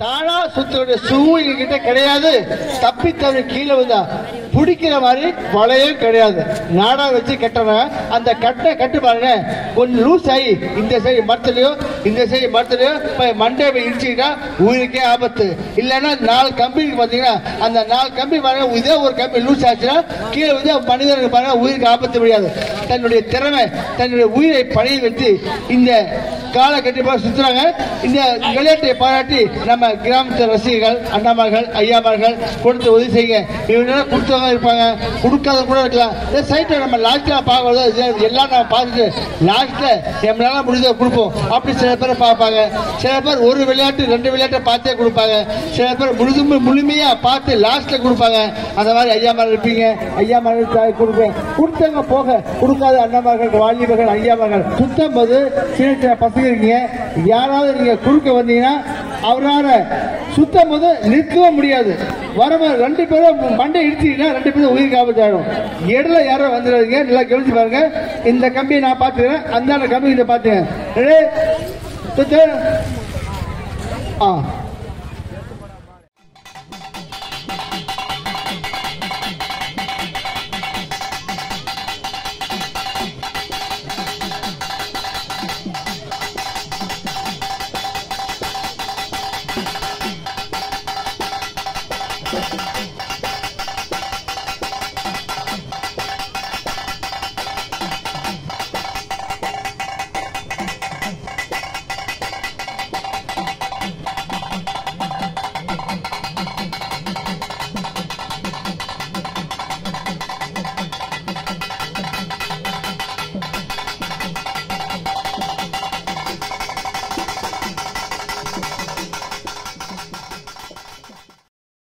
தானா சுத்தோட ஷூ எங்ககிட்ட கிடையாது. தப்பி தவறி கீழே வந்தா பிடிக்கிற மாதிரி வளையம் கிடையாது. நாடா வச்சு கட்டுறேன் அந்த கட்டை கட்டு பாருங்க. கொஞ்சம் லூஸ் ஆகி இந்த சைடு மரத்துலையோ இந்த சைடு மரத்துலையோ போய் மண்டே போய் இடிச்சுக்கிட்டா உயிருக்கே ஆபத்து. இல்லைன்னா நாலு கம்பி பார்த்தீங்கன்னா அந்த நாலு கம்பி பாருங்க இதே ஒரு கம்பி லூஸ் ஆச்சுன்னா கீழே வந்து மனிதனுக்கு பாருங்க உயிருக்கு ஆபத்து முடியாது. தன்னுடைய திறமை தன்னுடைய உயிரை பணிய வச்சு இந்த காலை கட்டி போய் சுத்துறாங்க. இந்த விளையாட்டை பாராட்டி நம்ம கிராமத்து ரசிகர்கள் அண்ணாமார்கள் ஐயாமார்கள் கொடுத்து உதவி செய்யுங்க. இவங்க கொடுத்தவங்க இருப்பாங்க. கொடுக்காத கூட இருக்கலாம். இந்த சைட்டில் நம்ம லாஸ்ட்ல பார்க்குறதோ எல்லாம் நம்ம பார்த்துட்டு லாஸ்ட்ல நம்மளால முடிஞ்சதை கொடுப்போம். அப்படி சில பேர் பார்ப்பாங்க. சில பேர் ஒரு விளையாட்டு ரெண்டு விளையாட்டை பார்த்தே கொடுப்பாங்க. சில பேர் முழுதும் முழுமையா பார்த்து லாஸ்ட்ல கொடுப்பாங்க. அந்த மாதிரி ஐயாமார்கள் இருப்பீங்க. ஐயாமார்கள் கொடுப்பேன் கொடுத்தவங்க போக கொடுக்காத அண்ணாமார்கள் வாலிபர்கள் ஐயாமார்கள். சுத்தம் போது சின்ன சின்ன பசங்க இருக்கீங்க. யாராவது நீங்க குறுக்க வந்தீங்கன்னா அவரால் சுத்தம் போது நிற்கவே முடியாது. வரவ ரெண்டு பேரும் மண்டை இடிச்சிங்கன்னா ரெண்டு பேரும் உயிர் ஆபத்து ஆயிடும் யாரோ வந்துடாதீங்க. நல்லா கவனிச்சு பாருங்க. இந்த கம்பியை நான் பார்த்துக்கிறேன். அந்த கம்பி இதை பார்த்துங்க. ஆ.